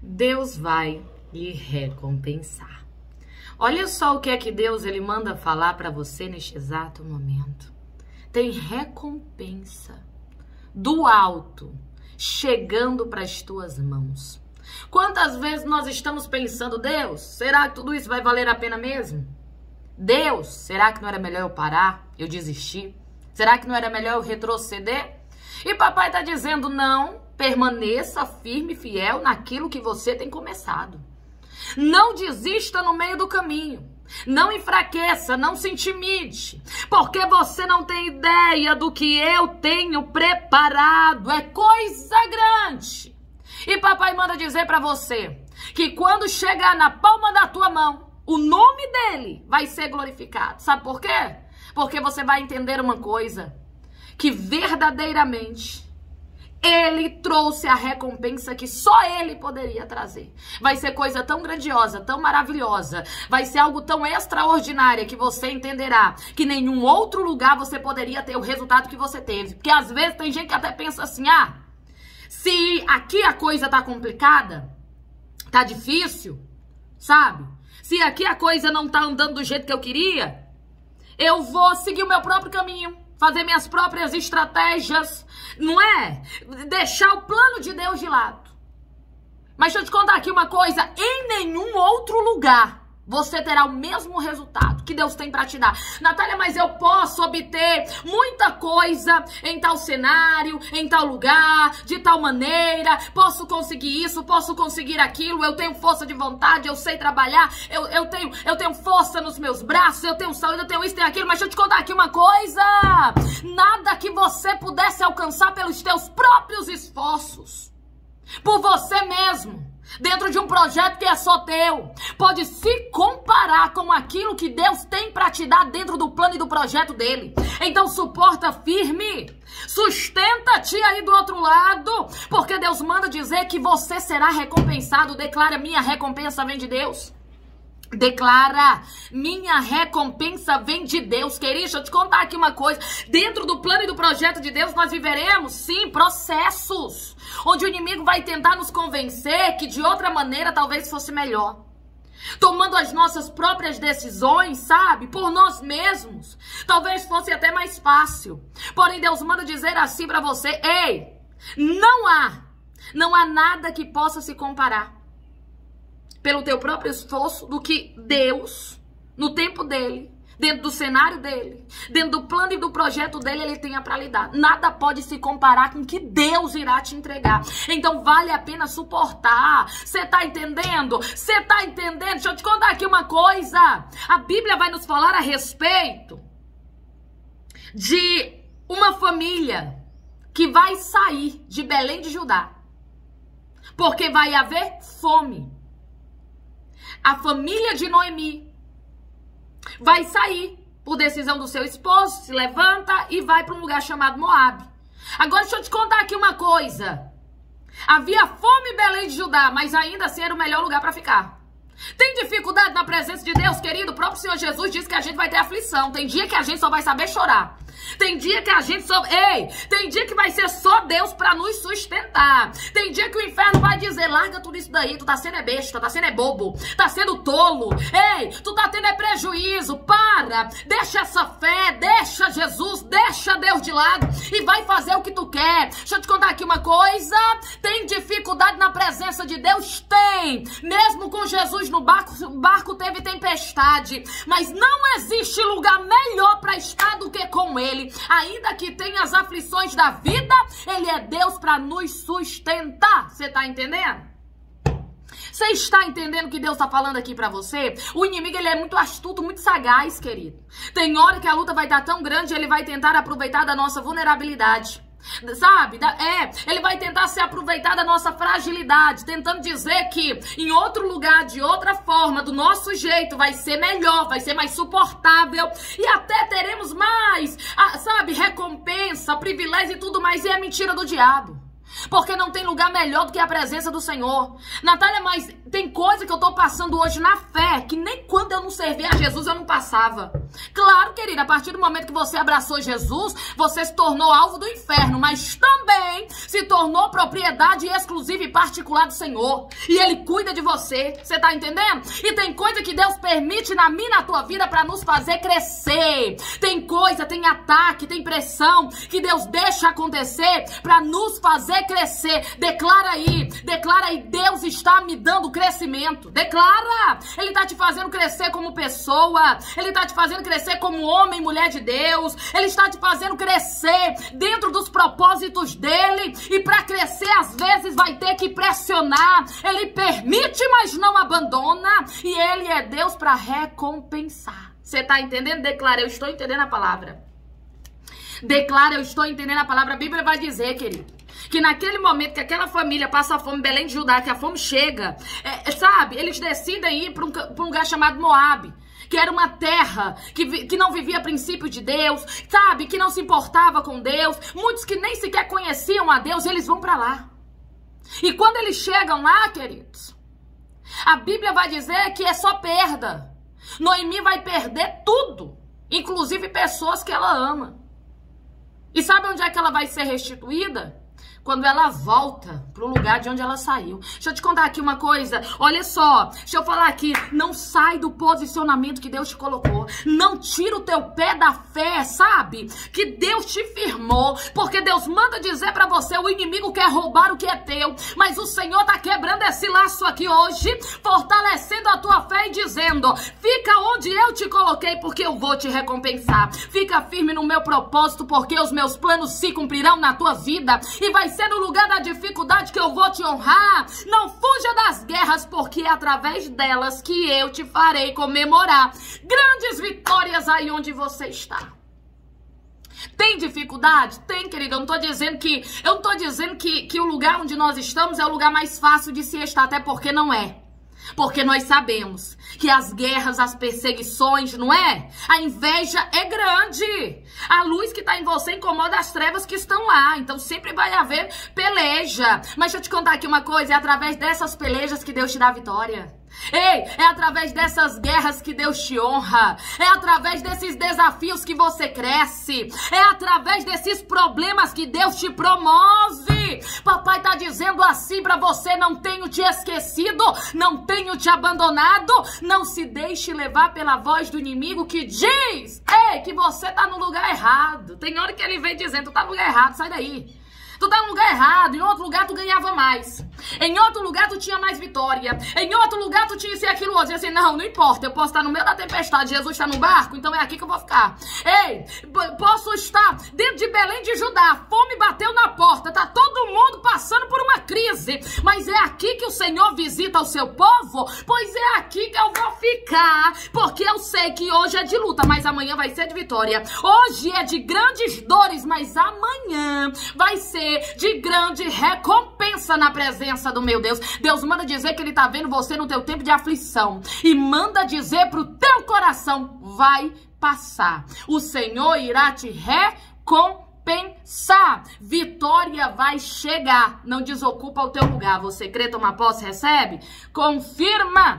Deus vai lhe recompensar. Olha só o que é que Deus ele manda falar para você neste exato momento. Tem recompensa do alto chegando para as tuas mãos. Quantas vezes nós estamos pensando, Deus, será que tudo isso vai valer a pena mesmo? Deus, será que não era melhor eu parar, eu desistir? Será que não era melhor eu retroceder? E papai está dizendo: não, permaneça firme e fiel naquilo que você tem começado. Não desista no meio do caminho. Não enfraqueça, não se intimide, porque você não tem ideia do que eu tenho preparado. É coisa grande. E papai manda dizer para você que quando chegar na palma da tua mão, o nome dele vai ser glorificado. Sabe por quê? Porque você vai entender uma coisa: que verdadeiramente ele trouxe a recompensa que só ele poderia trazer. Vai ser coisa tão grandiosa, tão maravilhosa, vai ser algo tão extraordinário que você entenderá que nenhum outro lugar você poderia ter o resultado que você teve. Porque às vezes tem gente que até pensa assim: ah, se aqui a coisa tá complicada, tá difícil, sabe? Se aqui a coisa não tá andando do jeito que eu queria, eu vou seguir o meu próprio caminho fazer minhas próprias estratégias, não é? Deixar o plano de Deus de lado. Mas deixa eu te contar aqui uma coisa: em nenhum outro lugar você terá o mesmo resultado que Deus tem para te dar. Natália, mas eu posso obter muita coisa em tal cenário, em tal lugar, de tal maneira. Posso conseguir isso, posso conseguir aquilo. Eu tenho força de vontade, eu sei trabalhar, eu, eu, tenho, eu tenho força nos meus braços, eu tenho saúde, eu tenho isso, tenho aquilo. Mas deixa eu te contar aqui uma coisa: nada que você pudesse alcançar pelos teus próprios esforços, por você mesmo dentro de um projeto que é só teu, pode se comparar com aquilo que Deus tem para te dar dentro do plano e do projeto dele. Então suporta firme, sustenta-te aí do outro lado, porque Deus manda dizer que você será recompensado. Declara: minha recompensa vem de Deus. Declara, minha recompensa vem de Deus. Querido, deixa eu te contar aqui uma coisa. Dentro do plano e do projeto de Deus, nós viveremos, sim, processos. Onde o inimigo vai tentar nos convencer que de outra maneira talvez fosse melhor. Tomando as nossas próprias decisões, sabe? Por nós mesmos. Talvez fosse até mais fácil. Porém, Deus manda dizer assim para você: ei, não há, não há nada que possa se comparar pelo teu próprio esforço do que Deus, no tempo dele, dentro do cenário dele, dentro do plano e do projeto dele, ele tenha para lhe dar. Nada pode se comparar com o que Deus irá te entregar. Então vale a pena suportar. Você tá entendendo? Você tá entendendo? Deixa eu te contar aqui uma coisa. A Bíblia vai nos falar a respeito de uma família que vai sair de Belém de Judá. Porque vai haver fome a família de Noemi vai sair por decisão do seu esposo, se levanta e vai para um lugar chamado Moab. Agora deixa eu te contar aqui uma coisa. Havia fome em Belém de Judá, mas ainda assim era o melhor lugar para ficar. Tem dificuldade na presença de Deus, querido? O próprio Senhor Jesus disse que a gente vai ter aflição. Tem dia que a gente só vai saber chorar. Tem dia que a gente só. Ei, tem dia que vai ser só Deus para nos sustentar. Tem dia que o inferno vai dizer: larga tudo isso daí, tu tá sendo é besta, tá sendo é bobo, tá sendo tolo. Ei, tu tá tendo é prejuízo. Para, deixa essa fé, deixa Jesus, deixa Deus de lado e vai fazer o que tu quer. Deixa eu te contar aqui uma coisa: tem dificuldade na presença de Deus? Tem. Mesmo com Jesus no barco, barco teve tempestade, mas não existe lugar melhor para estar do que com ele ele, ainda que tenha as aflições da vida, ele é Deus para nos sustentar. Você tá entendendo? Você está entendendo o que Deus está falando aqui para você? O inimigo ele é muito astuto, muito sagaz, querido. Tem hora que a luta vai estar tão grande, ele vai tentar aproveitar da nossa vulnerabilidade. Sabe? É, ele vai tentar se aproveitar da nossa fragilidade, tentando dizer que em outro lugar, de outra forma, do nosso jeito, vai ser melhor, vai ser mais suportável e até teremos mais, sabe, recompensa, privilégio e tudo mais. E é mentira do diabo. Porque não tem lugar melhor do que a presença do Senhor. Natália, mas tem coisa que eu tô passando hoje na fé, que nem quando eu não servia a Jesus eu não passava. Claro, querida, a partir do momento que você abraçou Jesus, você se tornou alvo do inferno, mas também se tornou propriedade exclusiva e particular do Senhor. E Ele cuida de você. Você tá entendendo? E tem coisa que Deus permite na minha na tua vida para nos fazer crescer. Tem coisa, tem ataque, tem pressão que Deus deixa acontecer para nos fazer crescer. Declara aí, declara aí, Deus está me dando crescimento. Declara! Ele está te fazendo crescer como pessoa, ele está te fazendo crescer como homem e mulher de Deus, ele está te fazendo crescer dentro dos propósitos dele. E para crescer, às vezes, vai ter que pressionar. Ele permite, mas não abandona. E ele é Deus para recompensar. Você está entendendo? Declara, eu estou entendendo a palavra. Declara, eu estou entendendo a palavra. A Bíblia vai dizer, querido que naquele momento que aquela família passa fome em Belém de Judá, que a fome chega, é, é sabe, eles decidem ir para um, um, lugar chamado Moab. Que era uma terra que, que não vivia princípio de Deus, sabe? Que não se importava com Deus. Muitos que nem sequer conheciam a Deus, eles vão para lá. E quando eles chegam lá, queridos, a Bíblia vai dizer que é só perda. Noemi vai perder tudo, inclusive pessoas que ela ama. E sabe onde é que ela vai ser restituída? Quando ela volta pro lugar de onde ela saiu. Deixa eu te contar aqui uma coisa. Olha só, deixa eu falar aqui. Não sai do posicionamento que Deus te colocou. Não tira o teu pé da fé, sabe? Que Deus te firmou. Porque Deus manda dizer para você: o inimigo quer roubar o que é teu. Mas o Senhor tá quebrando esse laço aqui hoje, fortalecendo a tua fé e dizendo: fica onde eu te coloquei, porque eu vou te recompensar. Fica firme no meu propósito, porque os meus planos se cumprirão na tua vida. E vai ser no lugar da dificuldade que eu vou te honrar. Não fuja das guerras, porque é através delas que eu te farei comemorar grandes vitórias aí onde você está. Tem dificuldade? Tem, querida. Eu não tô dizendo que. Eu não tô dizendo que, que o lugar onde nós estamos é o lugar mais fácil de se estar, até porque não é. Porque nós sabemos que as guerras, as perseguições, não é? A inveja é grande. A luz que está em você incomoda as trevas que estão lá. Então sempre vai haver peleja. Mas deixa eu te contar aqui uma coisa: é através dessas pelejas que Deus te dá vitória. Ei, é através dessas guerras que Deus te honra. É através desses desafios que você cresce. É através desses problemas que Deus te promove. Papai tá dizendo assim para você: não tenho te esquecido, não tenho te abandonado. Não se deixe levar pela voz do inimigo que diz: ei, que você tá no lugar errado. Tem hora que ele vem dizendo: tu tá no lugar errado, sai daí. Tu tá no lugar errado, em outro lugar tu ganhava mais. Em outro lugar tu tinha mais vitória. Em outro lugar tu tinha isso e aquilo outro. E assim, não, não importa. Eu posso estar no meio da tempestade. Jesus está no barco, então é aqui que eu vou ficar. Ei, posso estar dentro de Belém de Judá. Fome bateu na porta. Tá todo mundo passando por uma crise. Mas é aqui que o Senhor visita o seu povo? Pois é aqui que eu vou ficar. Porque eu sei que hoje é de luta, mas amanhã vai ser de vitória. Hoje é de grandes dores, mas amanhã vai ser de grande recompensa na presença do meu Deus. Deus manda dizer que Ele está vendo você no teu tempo de aflição e manda dizer para o teu coração: vai passar. O Senhor irá te recompensar. Vitória vai chegar. Não desocupa o teu lugar. Você crê, toma posse, recebe? Confirma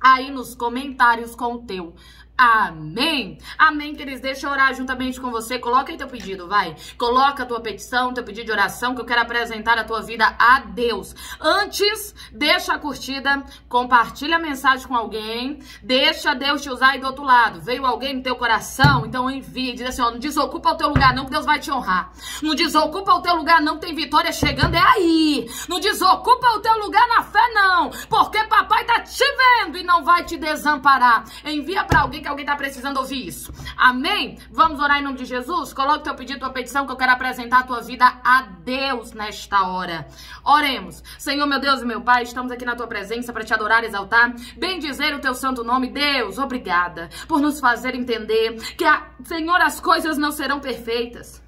aí nos comentários com o teu Amém. Amém, queridos. Deixa eu orar juntamente com você. Coloca aí teu pedido, vai. Coloca a tua petição, teu pedido de oração, que eu quero apresentar a tua vida a Deus. Antes, deixa a curtida, compartilha a mensagem com alguém, deixa Deus te usar aí do outro lado. Veio alguém no teu coração, então envia. Diz assim, ó, não desocupa o teu lugar não, que Deus vai te honrar. Não desocupa o teu lugar não, tem vitória chegando, é aí. Não desocupa o teu lugar na fé não, porque papai tá te vendo e não vai te desamparar. Envia para alguém que alguém está precisando ouvir isso. Amém? Vamos orar em nome de Jesus? Coloque teu pedido, tua petição, que eu quero apresentar a tua vida a Deus nesta hora. Oremos. Senhor, meu Deus e meu Pai, estamos aqui na tua presença para te adorar exaltar. Bendizer o teu santo nome. Deus, obrigada por nos fazer entender que, a, Senhor, as coisas não serão perfeitas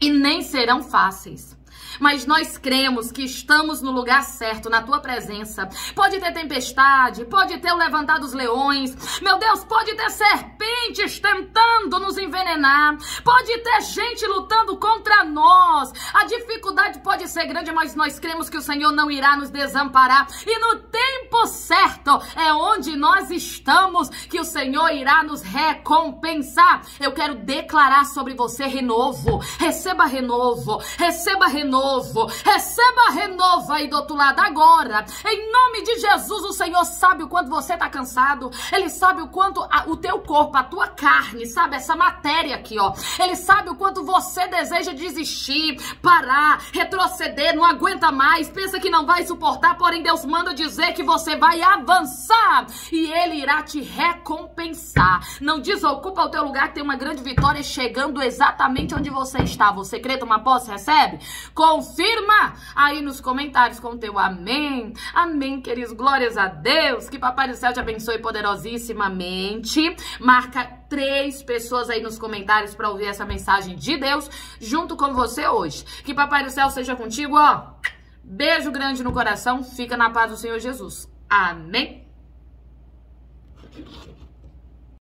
e nem serão fáceis. Mas nós cremos que estamos no lugar certo, na tua presença. Pode ter tempestade, pode ter o levantar dos leões, meu Deus, pode ter serpentes tentando nos envenenar, pode ter gente lutando contra nós. A dificuldade pode ser grande, mas nós cremos que o Senhor não irá nos desamparar. E no tempo certo é onde nós estamos, que o Senhor irá nos recompensar. Eu quero declarar sobre você renovo. Receba renovo, receba renovo renovo. Receba renovo aí do outro lado agora. Em nome de Jesus, o Senhor sabe o quanto você está cansado. Ele sabe o quanto a, o teu corpo, a tua carne, sabe essa matéria aqui, ó. Ele sabe o quanto você deseja desistir, parar, retroceder, não aguenta mais, pensa que não vai suportar, porém Deus manda dizer que você vai avançar e ele irá te recompensar. Não desocupa o teu lugar, tem uma grande vitória chegando exatamente onde você está. Você crê, toma posse, recebe? Confirma aí nos comentários com teu amém. Amém, queridos. Glórias a Deus. Que Papai do Céu te abençoe poderosíssimamente. Marca três pessoas aí nos comentários para ouvir essa mensagem de Deus junto com você hoje. Que Papai do Céu seja contigo, ó. Beijo grande no coração. Fica na paz do Senhor Jesus. Amém.